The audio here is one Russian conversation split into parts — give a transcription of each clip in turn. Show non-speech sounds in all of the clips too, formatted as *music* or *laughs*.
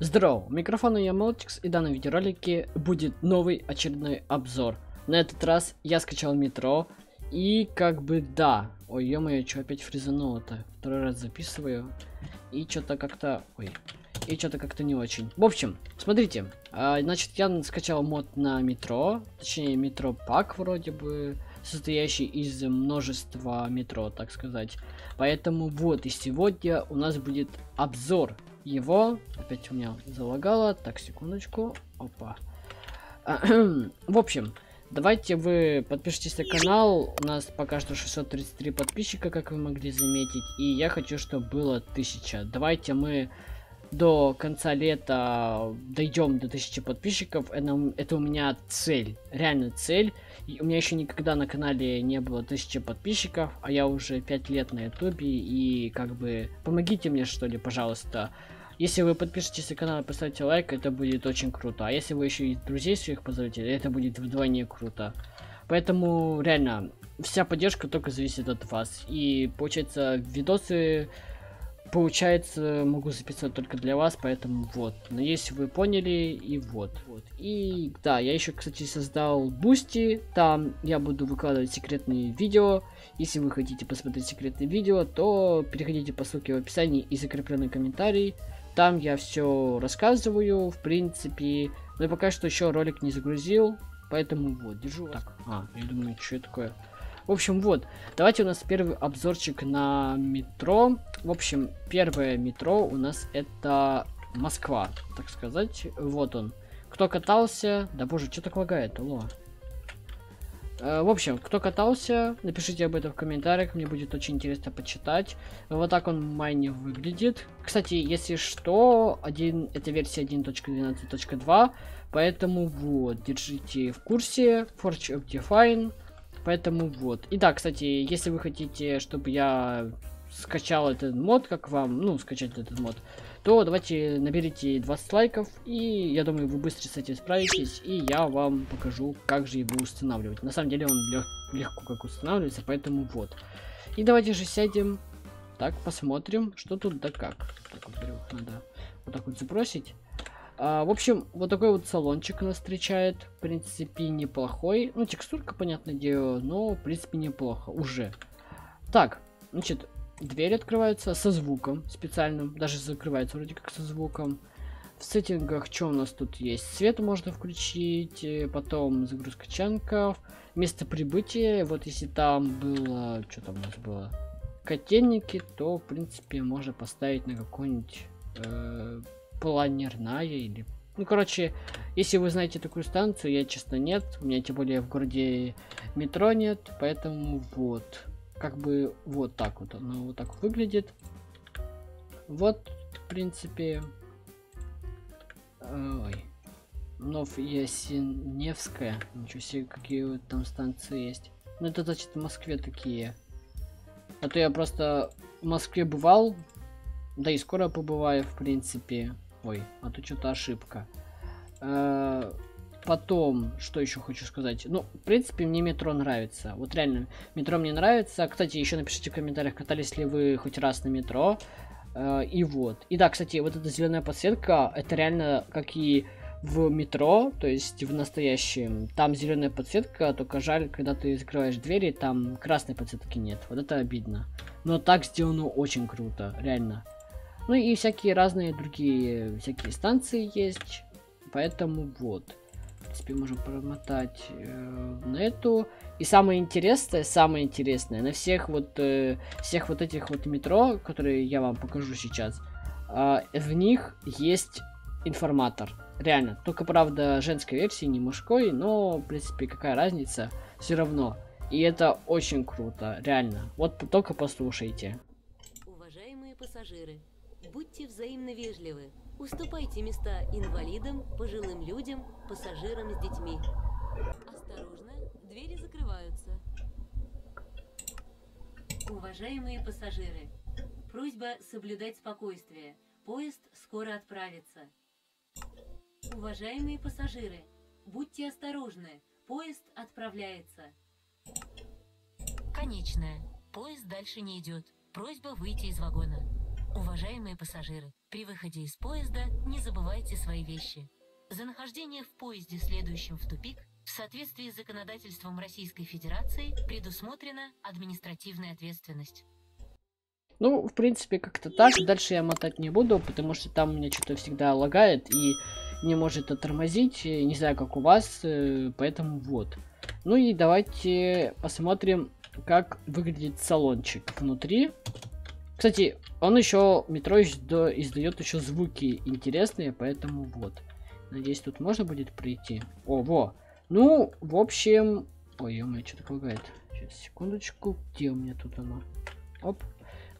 Здорово, у микрофона я Молтикс и в данном видеоролике будет новый очередной обзор. На этот раз я скачал метро и как бы да. Ой, ё-моё, что опять фризануло-то? Второй раз записываю. И что-то как-то... Ой. И что-то как-то не очень. В общем, смотрите. А, значит, я скачал мод на метро. Точнее, метро пак вроде бы. Состоящий из множества метро, так сказать. Поэтому вот, и сегодня у нас будет обзор его. Опять у меня залагало. Так, секундочку. Опа. *clears throat* В общем, давайте вы подпишитесь на канал. У нас пока что 633 подписчика, как вы могли заметить. И я хочу, чтобы было 1000. Давайте мы до конца лета дойдем до 1000 подписчиков. Это, это у меня цель. Реально цель. И у меня еще никогда на канале не было 1000 подписчиков, а я уже 5 лет на ютубе. И как бы помогите мне, что ли, пожалуйста. Если вы подпишетесь на канал и поставите лайк, это будет очень круто. А если вы еще и друзей своих позовете, это будет вдвойне круто. Поэтому, реально, вся поддержка только зависит от вас. И, получается, видосы, получается, могу записывать только для вас, поэтому вот. Если вы поняли, и вот. вот. И, да, я еще, кстати, создал Бусти. Там я буду выкладывать секретные видео. Если вы хотите посмотреть секретные видео, то переходите по ссылке в описании и закрепленный комментарий. Там я все рассказываю, в принципе. Но я пока что еще ролик не загрузил. Поэтому вот, держу. Так, а, я думаю, что это такое. В общем, вот. Давайте у нас первый обзорчик на метро. В общем, первое метро у нас это Москва, так сказать. Вот он. Кто катался... Да боже, что так лагает? Алло. Э, в общем, кто катался, напишите об этом в комментариях, мне будет очень интересно почитать. Вот так он в майне выглядит. Кстати, если что, один, это версия 1.12.2, поэтому вот, держите в курсе, Forge Optifine, поэтому вот. И да, кстати, если вы хотите, чтобы я скачал этот мод, как вам, ну, скачать этот мод, то давайте наберите 20 лайков, и я думаю, вы быстро с этим справитесь, и я вам покажу, как же его устанавливать. На самом деле он лег легко как устанавливается, поэтому вот. И давайте же сядем, так, посмотрим, что тут да как. Так, во-первых, надо вот так вот забросить. А, в общем, вот такой вот салончик нас встречает. В принципе, неплохой. Ну, текстурка, понятное дело, но, в принципе, неплохо уже. Так, значит, Двери открываются со звуком специальным. Даже закрывается вроде как со звуком. В сеттингах что у нас тут есть? Свет можно включить, э, потом загрузка чанков, место прибытия. Вот если там было... Что там у нас было? Котельники, то, в принципе, можно поставить на какой-нибудь э, планерная или... Ну, короче, если вы знаете такую станцию, я, честно, нет. У меня, тем более, в городе метро нет, поэтому вот как бы вот так вот оно вот так выглядит. Вот, в принципе, ой, Новоясеневская. Ничего себе, какие вот там станции есть. Ну, это значит в Москве такие. А то я просто в Москве бывал, да и скоро побываю, в принципе. Ой, а то что-то ошибка. Э Потом, что еще хочу сказать? Ну, в принципе, мне метро нравится. Вот реально, метро мне нравится. Кстати, еще напишите в комментариях, катались ли вы хоть раз на метро. Э, и вот. И да, кстати, вот эта зеленая подсветка, это реально как и в метро, то есть в настоящем. Там зеленая подсветка, только жаль, когда ты закрываешь двери, там красной подсветки нет. Вот это обидно. Но так сделано очень круто, реально. Ну и всякие разные другие всякие станции есть. Поэтому вот принципе, можем промотать э, на эту. И самое интересное, самое интересное, на всех вот, э, всех вот этих вот метро, которые я вам покажу сейчас, э, в них есть информатор. Реально. Только, правда, женской версии, не мужской, но, в принципе, какая разница, все равно. И это очень круто, реально. Вот только послушайте. Уважаемые пассажиры, будьте взаимно вежливы. Уступайте места инвалидам, пожилым людям, пассажирам с детьми. Осторожно, двери закрываются. Уважаемые пассажиры, просьба соблюдать спокойствие. Поезд скоро отправится. Уважаемые пассажиры, будьте осторожны. Поезд отправляется. Конечная. Поезд дальше не идет. Просьба выйти из вагона. Уважаемые пассажиры, при выходе из поезда не забывайте свои вещи. За нахождение в поезде, следующем в тупик, в соответствии с законодательством Российской Федерации предусмотрена административная ответственность. Ну, в принципе, как-то так. Дальше я мотать не буду, потому что там у меня что-то всегда лагает и не может оттормозить. Не знаю, как у вас, э, поэтому вот. Ну и давайте посмотрим, как выглядит салончик внутри. Кстати, он еще, метро издает еще звуки интересные, поэтому вот. Надеюсь, тут можно будет прийти. О, во. Ну, в общем... Ой, ё что-то лагает. Сейчас, секундочку. Где у меня тут оно? Оп.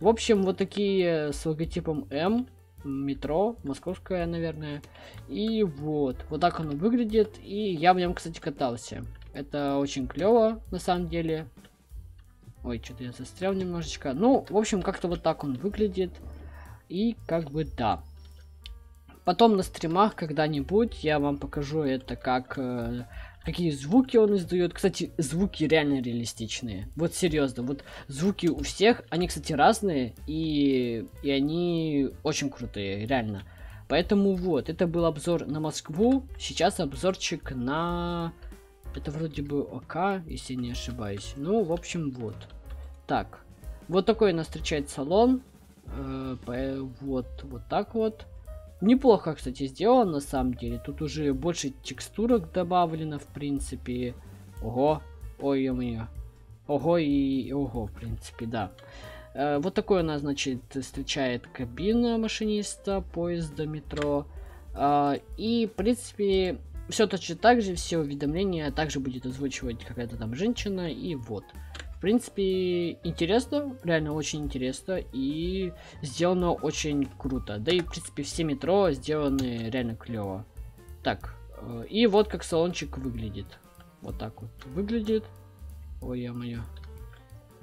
В общем, вот такие с логотипом М. Метро, московское, наверное. И вот, вот так оно выглядит. И я в нем, кстати, катался. Это очень клево, на самом деле. Ой, что-то я застрял немножечко. Ну, в общем, как-то вот так он выглядит. И как бы да. Потом на стримах когда-нибудь я вам покажу это как э, какие звуки он издает. Кстати, звуки реально реалистичные. Вот серьезно, вот звуки у всех, они, кстати, разные, и, и они очень крутые, реально. Поэтому вот, это был обзор на Москву, сейчас обзорчик на... Это вроде бы ОК, если не ошибаюсь. Ну, в общем, вот. Так, вот такой нас встречает салон. Э, вот, вот так вот. Неплохо, кстати, сделано на самом деле. Тут уже больше текстурок добавлено, в принципе. Ого. Ой, ё Ого и ого, в принципе, да. Э, вот такой у нас, значит, встречает кабина машиниста поезда метро. Э, и, в принципе, все точно так же, все уведомления также будет озвучивать какая-то там женщина. И вот. В принципе, интересно, реально очень интересно и сделано очень круто. Да и, в принципе, все метро сделаны реально клево. Так, э, и вот как салончик выглядит. Вот так вот выглядит. Ой, я моё.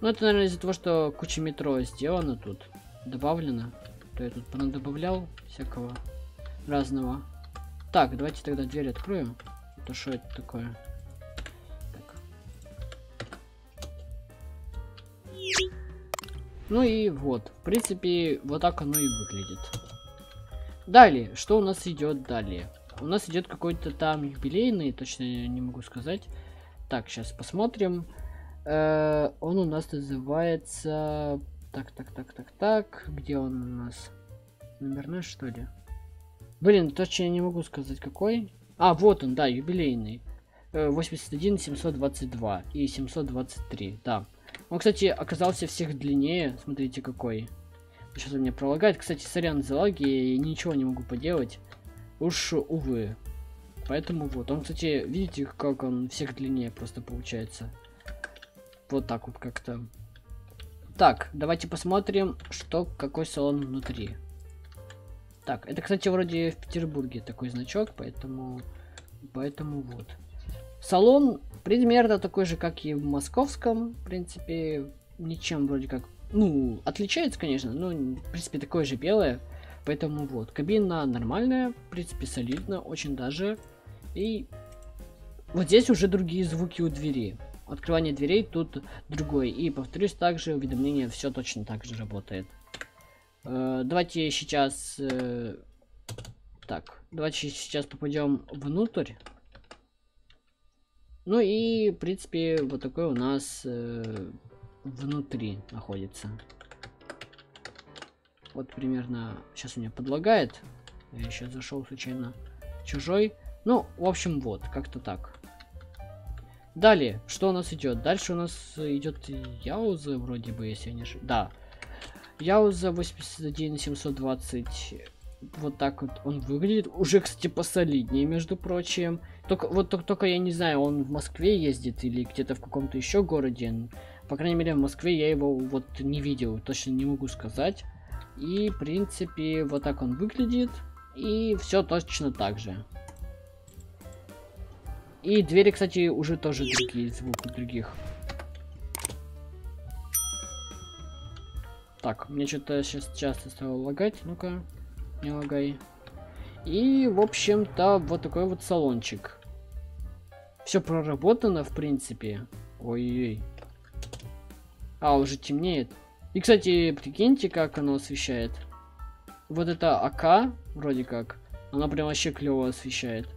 Ну, это, наверное, из-за того, что куча метро сделано тут. Добавлено. То я тут понадобавлял всякого разного. Так, давайте тогда дверь откроем. Это что это такое? Ну и вот, в принципе, вот так оно и выглядит. Далее, что у нас идет далее? У нас идет какой-то там юбилейный, точно не могу сказать. Так, сейчас посмотрим. Э -э он у нас называется... Так, так, так, так, так. Где он у нас? Номерной, что ли? Блин, точно я не могу сказать, какой. А, вот он, да, юбилейный. 81, э, 722 и 723, да. Он, кстати, оказался всех длиннее. Смотрите, какой. Сейчас у меня пролагает. Кстати, сорян за лаги, я ничего не могу поделать. Уж, увы. Поэтому вот. Он, кстати, видите, как он всех длиннее просто получается. Вот так вот как-то. Так, давайте посмотрим, что какой салон внутри. Так, это, кстати, вроде в Петербурге такой значок, поэтому... Поэтому вот. Салон примерно такой же, как и в московском. В принципе, ничем вроде как... Ну, отличается, конечно, но, в принципе, такое же белое. Поэтому вот, кабина нормальная, в принципе, солидно, очень даже. И вот здесь уже другие звуки у двери. Открывание дверей тут другое. И повторюсь, также уведомление все точно так же работает. Э, давайте сейчас... Э, так, давайте сейчас попадем внутрь. Ну и, в принципе, вот такой у нас э, внутри находится. Вот примерно сейчас у меня подлагает. Я еще зашел случайно чужой. Ну, в общем, вот, как-то так. Далее, что у нас идет? Дальше у нас идет Яуза, вроде бы, если я не ошибаюсь. Да. Яуза 81 720 вот так вот он выглядит. Уже, кстати, посолиднее, между прочим. Только, вот только, только я не знаю, он в Москве ездит или где-то в каком-то еще городе. По крайней мере, в Москве я его вот не видел, точно не могу сказать. И, в принципе, вот так он выглядит. И все точно так же. И двери, кстати, уже тоже другие, звуки других. Так, мне что-то сейчас часто стало лагать. Ну-ка не лагай. И, в общем-то, вот такой вот салончик. Все проработано, в принципе. Ой-ой. А, уже темнеет. И, кстати, прикиньте, как оно освещает. вот это АК, вроде как, она прям вообще клево освещает.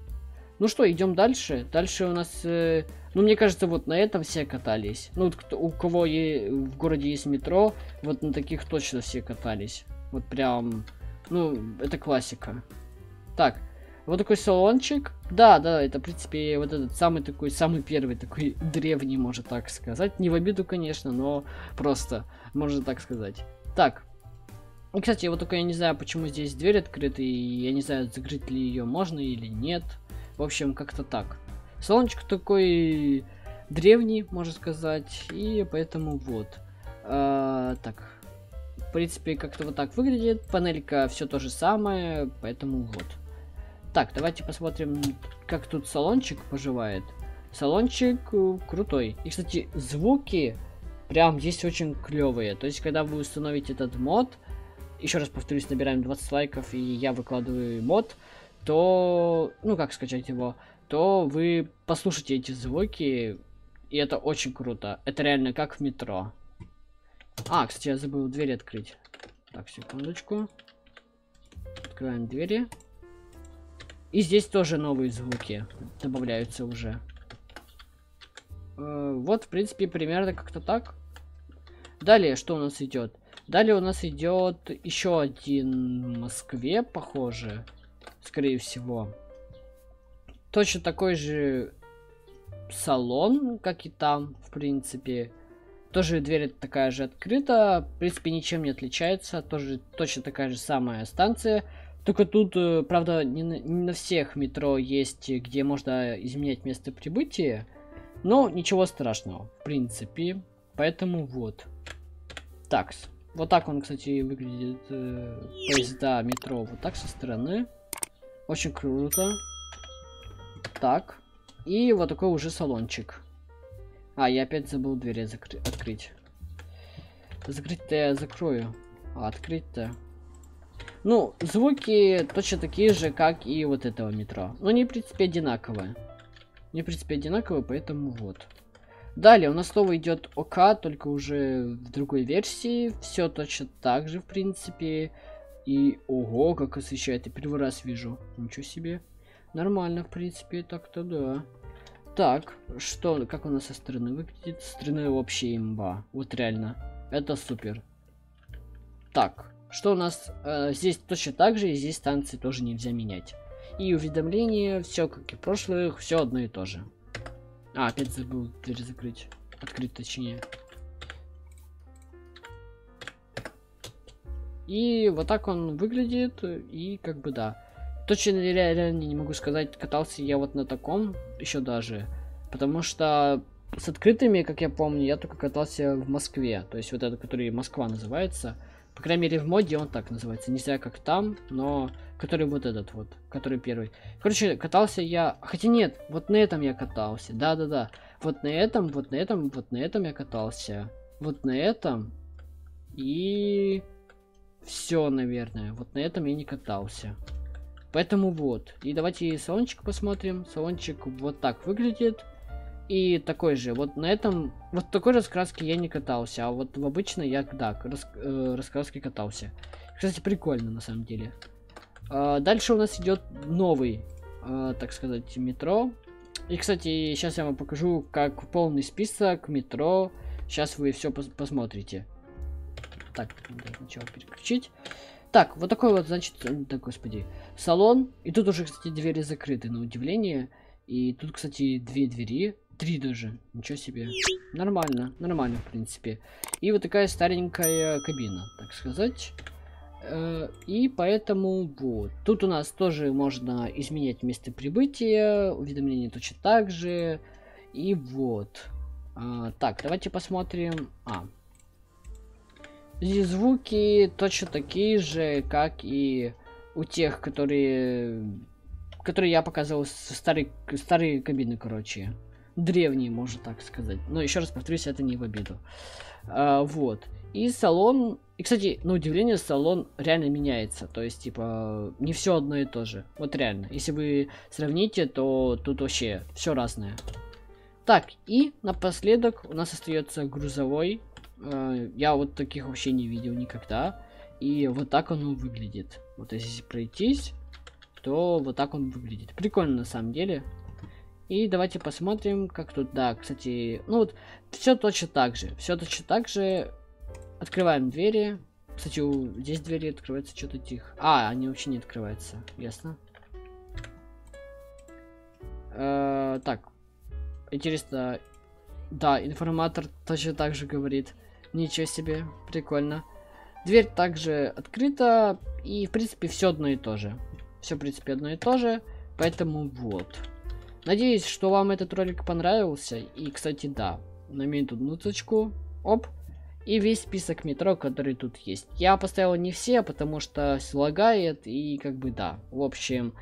Ну что, идем дальше. Дальше у нас, э, ну мне кажется, вот на этом все катались. Ну, вот кто, у кого е в городе есть метро, вот на таких точно все катались. Вот прям, ну, это классика. Так, вот такой салончик. Да, да, это, в принципе, вот этот самый такой, самый первый такой *laughs* древний, можно так сказать. Не в обиду, конечно, но просто, можно так сказать. Так. И, кстати, вот только я не знаю, почему здесь дверь открыта, и я не знаю, закрыть ли ее можно или нет. В общем, как-то так. Салончик такой древний, можно сказать, и поэтому вот. А, так, в принципе, как-то вот так выглядит. Панелька все то же самое, поэтому вот. Так, давайте посмотрим, как тут салончик поживает. Салончик э, крутой. И, кстати, звуки прям здесь очень клевые. То есть, когда вы установите этот мод, еще раз повторюсь, набираем 20 лайков, и я выкладываю мод, то, ну, как скачать его, то вы послушайте эти звуки, и это очень круто. Это реально как в метро. А, кстати, я забыл дверь открыть. Так, секундочку. Открываем двери. И здесь тоже новые звуки добавляются уже. Э, вот, в принципе, примерно как-то так. Далее, что у нас идет? Далее у нас идет еще один в Москве, похоже. Скорее всего. Точно такой же салон, как и там, в принципе. Тоже дверь такая же открыта. В принципе, ничем не отличается. Тоже точно такая же самая станция. Только тут, э, правда, не на, не на всех метро есть, где можно изменять место прибытия. Но ничего страшного, в принципе. Поэтому вот. Такс. Вот так он, кстати, выглядит э, поезда метро. Вот так со стороны. Очень круто. Так. И вот такой уже салончик. А, я опять забыл двери открыть. Закрыть-то я закрою. А открыть-то... Ну, звуки точно такие же, как и вот этого метро. Но они, в принципе, одинаковые. Они, в принципе, одинаковые, поэтому вот. Далее у нас снова идет ОК, только уже в другой версии. Все точно так же, в принципе. И ого, как освещает. Я первый раз вижу. Ничего себе. Нормально, в принципе, так-то да. Так, что, как у нас со стороны выглядит? Со стороны вообще имба. Вот реально. Это супер. Так, что у нас э, здесь точно так же, и здесь станции тоже нельзя менять. И уведомления, все как и в прошлых, все одно и то же. А, опять забыл дверь закрыть. Открыть точнее. И вот так он выглядит, и как бы да. Точно реально не могу сказать, катался я вот на таком еще даже. Потому что с открытыми, как я помню, я только катался в Москве. То есть вот это, который Москва называется. По крайней мере, в моде он так называется. Не знаю, как там, но который вот этот вот, который первый. Короче, катался я... Хотя нет, вот на этом я катался. Да-да-да. Вот на этом, вот на этом, вот на этом я катался. Вот на этом. И... Все, наверное. Вот на этом я не катался. Поэтому вот. И давайте салончик посмотрим. Салончик вот так выглядит. И такой же. Вот на этом... Вот такой раскраски я не катался. А вот в обычной я, да, рас, э, раскраски катался. Кстати, прикольно на самом деле. А, дальше у нас идет новый, а, так сказать, метро. И, кстати, сейчас я вам покажу, как полный список метро. Сейчас вы все пос посмотрите. Так, надо сначала переключить. Так, вот такой вот, значит, да, господи, салон. И тут уже, кстати, двери закрыты, на удивление. И тут, кстати, две двери. Три даже. Ничего себе. Нормально, нормально, в принципе. И вот такая старенькая кабина, так сказать. Э, и поэтому вот. Тут у нас тоже можно изменять место прибытия. Уведомление точно так же. И вот. А, так, давайте посмотрим. А. Здесь звуки точно такие же, как и у тех, которые... Которые я показывал с старой, старые кабины, короче древний, можно так сказать. Но еще раз повторюсь, это не в обиду. А, вот. И салон... И, кстати, на удивление, салон реально меняется. То есть, типа, не все одно и то же. Вот реально. Если вы сравните, то тут вообще все разное. Так, и напоследок у нас остается грузовой. А, я вот таких вообще не видел никогда. И вот так оно выглядит. Вот если пройтись, то вот так он выглядит. Прикольно на самом деле. И давайте посмотрим, как тут, да, кстати, ну вот, все точно так же. Все точно так же. Открываем двери. Кстати, у, здесь двери открываются что-то тихо. А, они вообще не открываются. Ясно. Э, так. Интересно. Да, информатор точно так же говорит. Ничего себе, прикольно. Дверь также открыта, и в принципе все одно и то же. Все в принципе одно и то же, поэтому вот. Надеюсь, что вам этот ролик понравился. И, кстати, да, на минуточку. Оп. И весь список метро, который тут есть. Я поставил не все, потому что лагает. И как бы да. В общем,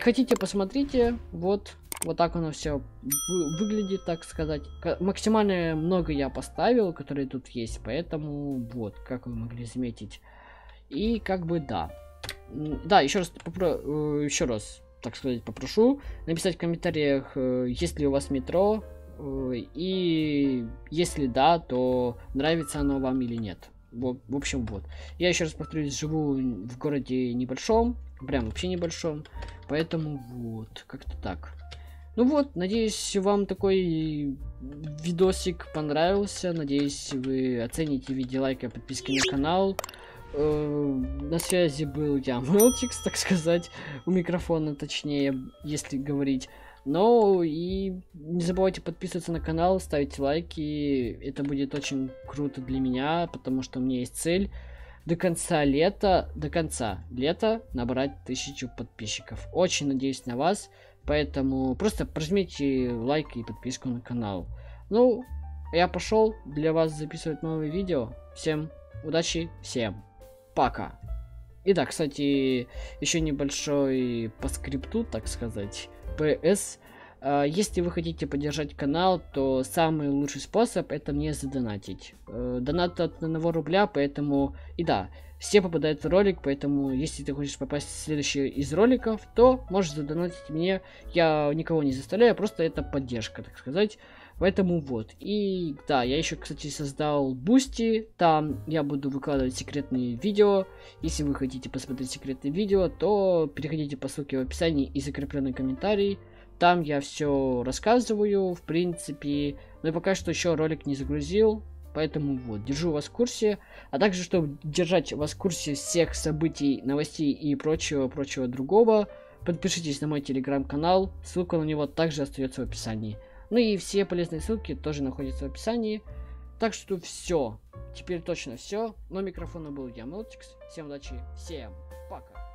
хотите, посмотрите. Вот. Вот так оно все вы выглядит, так сказать. Максимально много я поставил, которые тут есть. Поэтому вот, как вы могли заметить. И как бы да. Да, еще раз попро... Э, еще раз так сказать, попрошу написать в комментариях, э, есть ли у вас метро, э, и если да, то нравится оно вам или нет. В общем, вот. Я еще раз повторюсь, живу в городе небольшом, прям вообще небольшом, поэтому вот, как-то так. Ну вот, надеюсь, вам такой видосик понравился. Надеюсь, вы оцените видео лайка, подписки на канал. Э, на связи был я, *laughs* Мелтикс, так сказать, у микрофона, точнее, если говорить. Ну и не забывайте подписываться на канал, ставить лайки, это будет очень круто для меня, потому что у меня есть цель до конца лета, до конца лета набрать тысячу подписчиков. Очень надеюсь на вас, поэтому просто прожмите лайк и подписку на канал. Ну, я пошел для вас записывать новые видео. Всем удачи, всем пока. И да, кстати, еще небольшой по скрипту, так сказать, PS. А, если вы хотите поддержать канал, то самый лучший способ это мне задонатить. Э, донат от 1 рубля, поэтому... И да, все попадают в ролик, поэтому если ты хочешь попасть в следующий из роликов, то можешь задонатить мне. Я никого не заставляю, просто это поддержка, так сказать. Поэтому вот. И да, я еще, кстати, создал Бусти. Там я буду выкладывать секретные видео. Если вы хотите посмотреть секретные видео, то переходите по ссылке в описании и закрепленный комментарий. Там я все рассказываю, в принципе. Но я пока что еще ролик не загрузил. Поэтому вот, держу вас в курсе. А также, чтобы держать вас в курсе всех событий, новостей и прочего-прочего другого, подпишитесь на мой телеграм-канал. Ссылка на него также остается в описании. Ну и все полезные ссылки тоже находятся в описании. Так что все. Теперь точно все. Но микрофона был я, Мелтикс. Всем удачи, всем пока.